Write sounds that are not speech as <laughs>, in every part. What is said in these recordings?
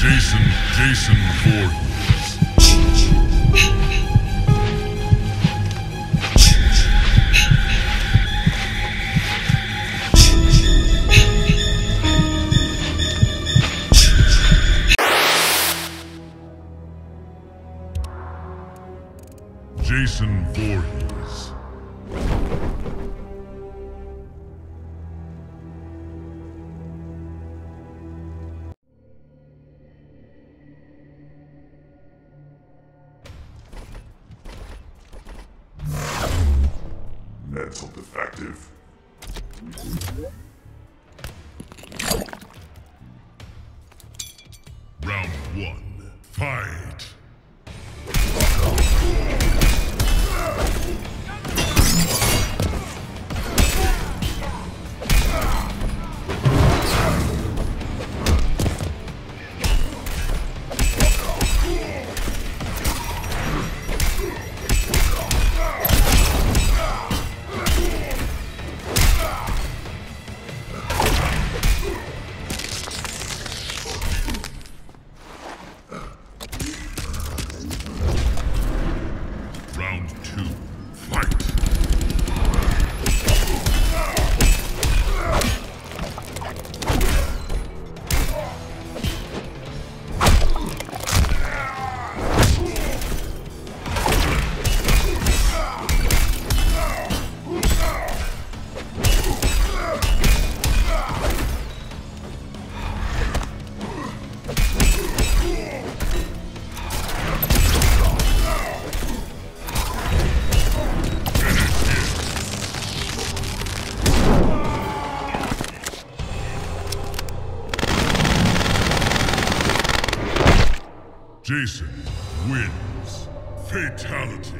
Jason, Jason Voorhees. One. Jason wins. Fatality.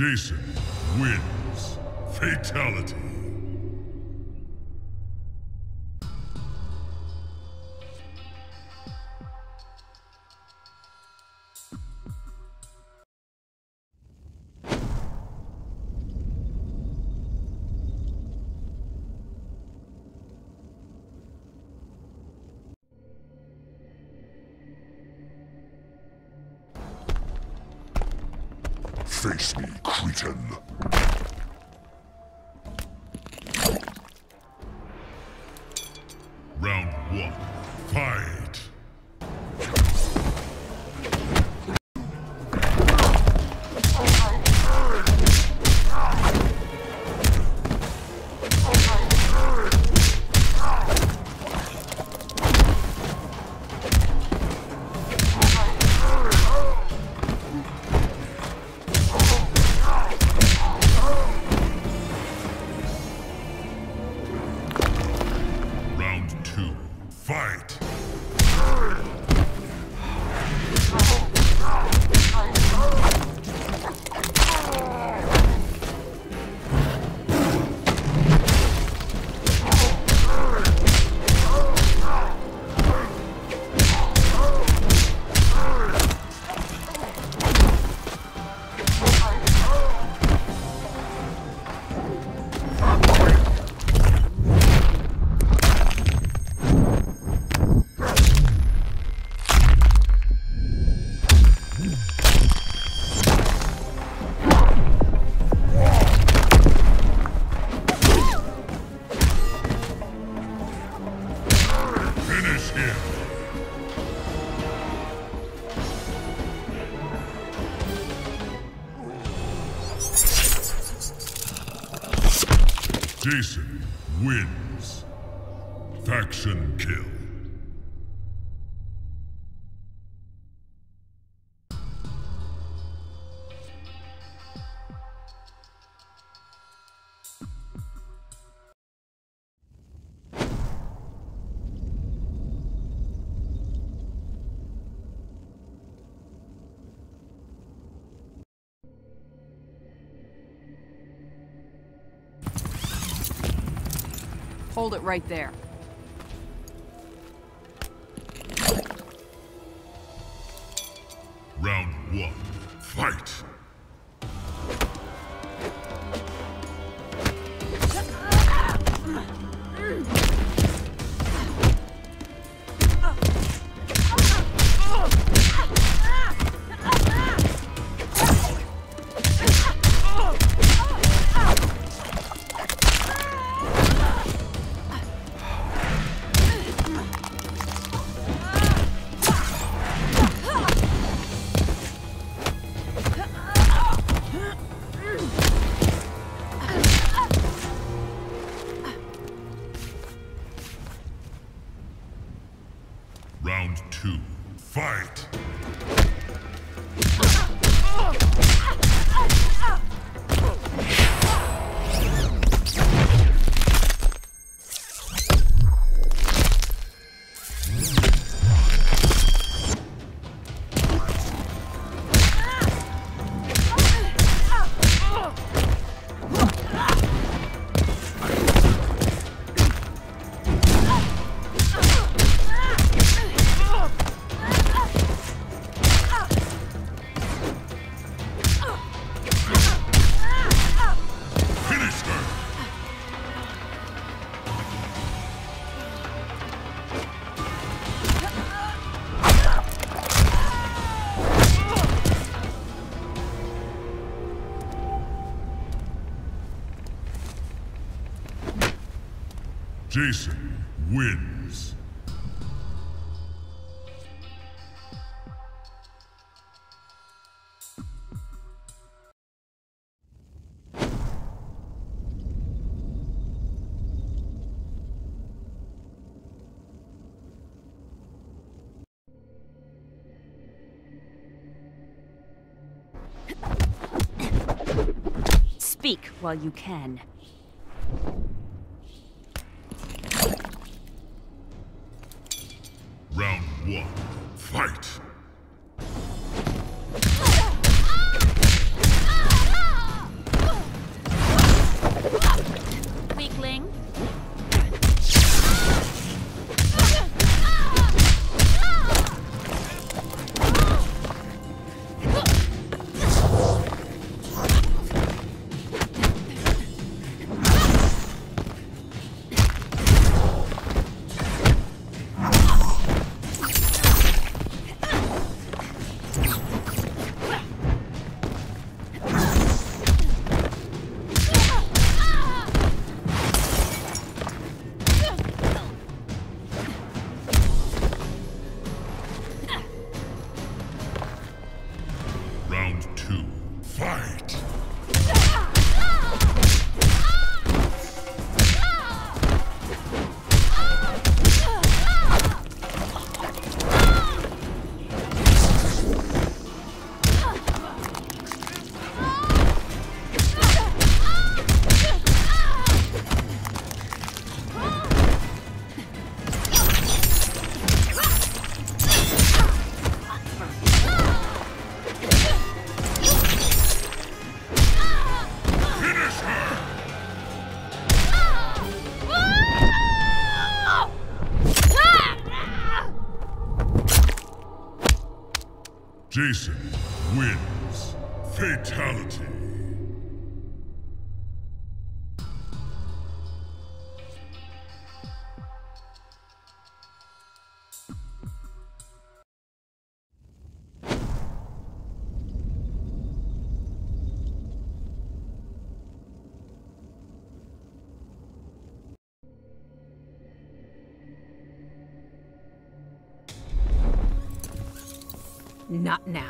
Jason wins. Fatality. Face me, cretin. Jason wins. Faction kill. Hold it right there. Round one. Fight! Jason wins. Speak while you can. Mercy. Not now.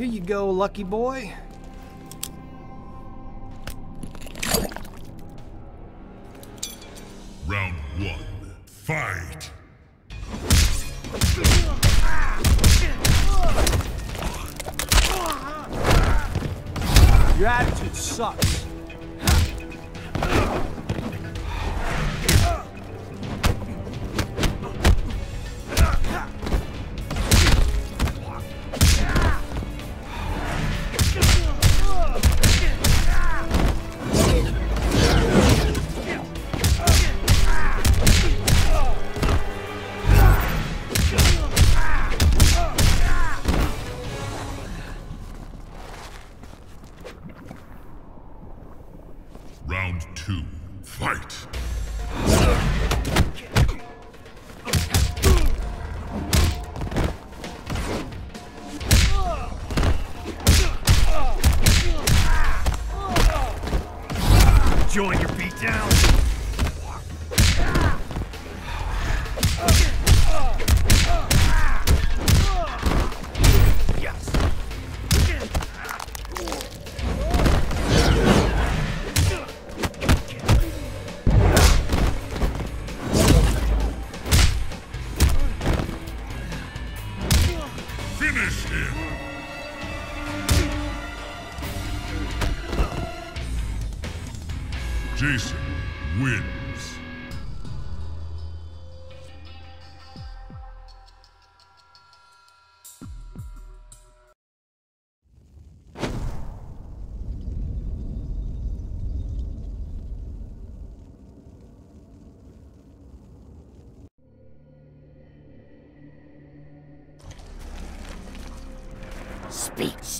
Here you go, lucky boy.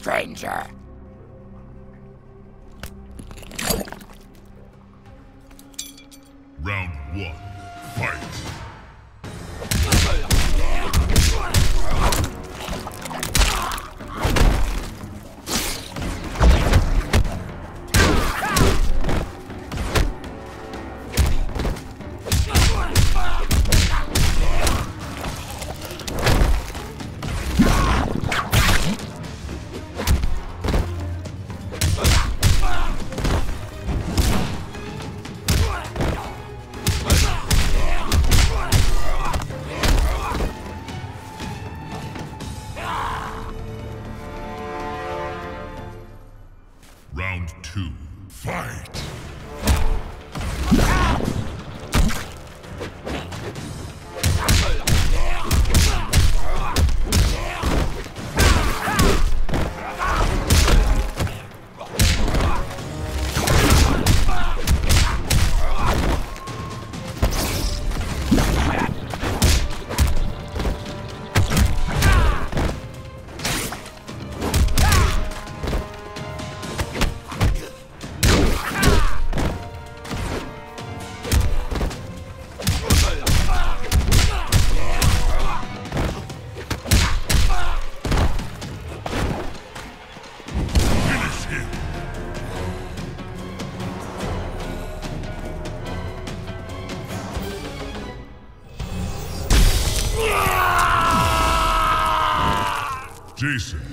stranger. Round one. To two, fight! Jason.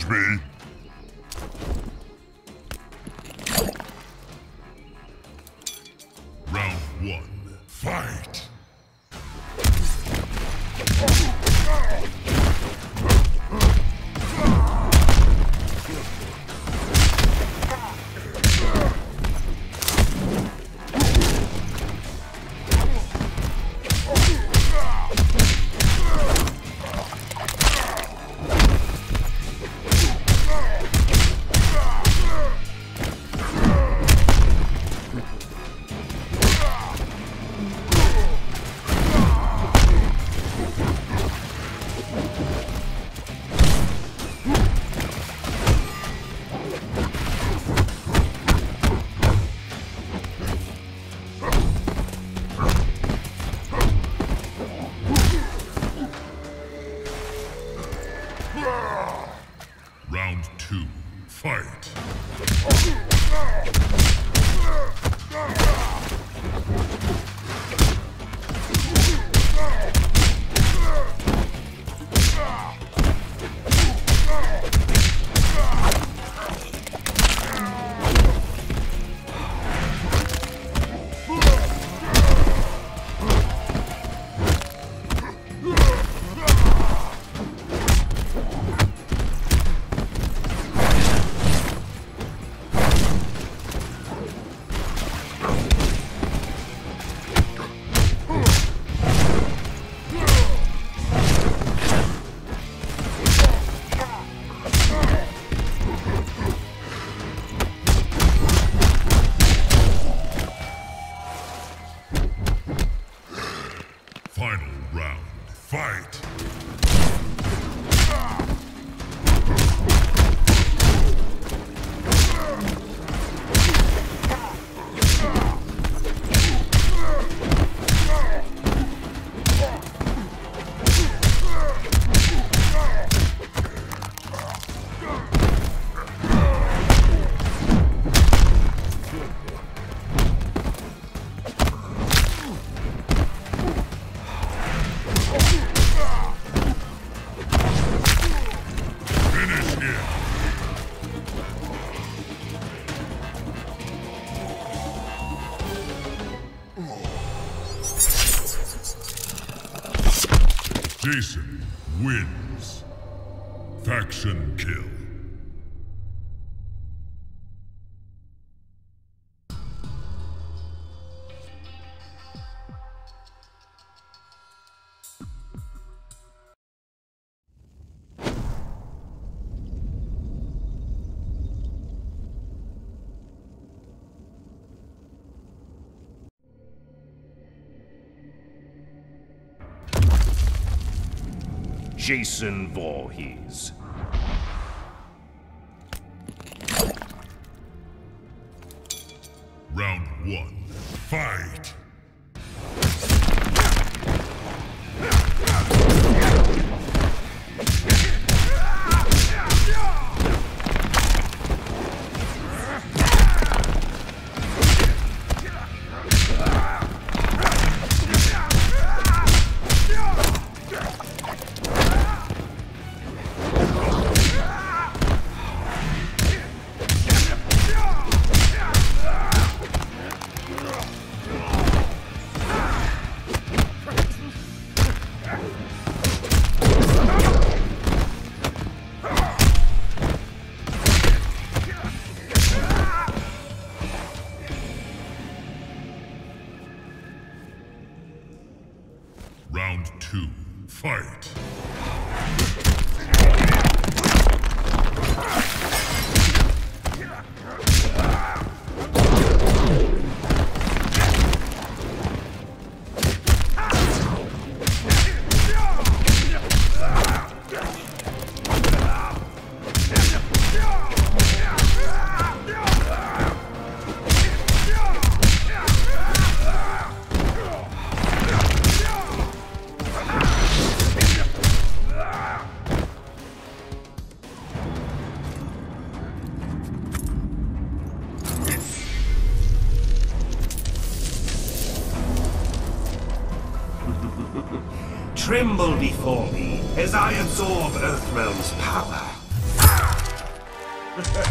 challenge me? Jason wins. Jason Voorhees. Tremble before me as I absorb Earthrealm's power. <laughs>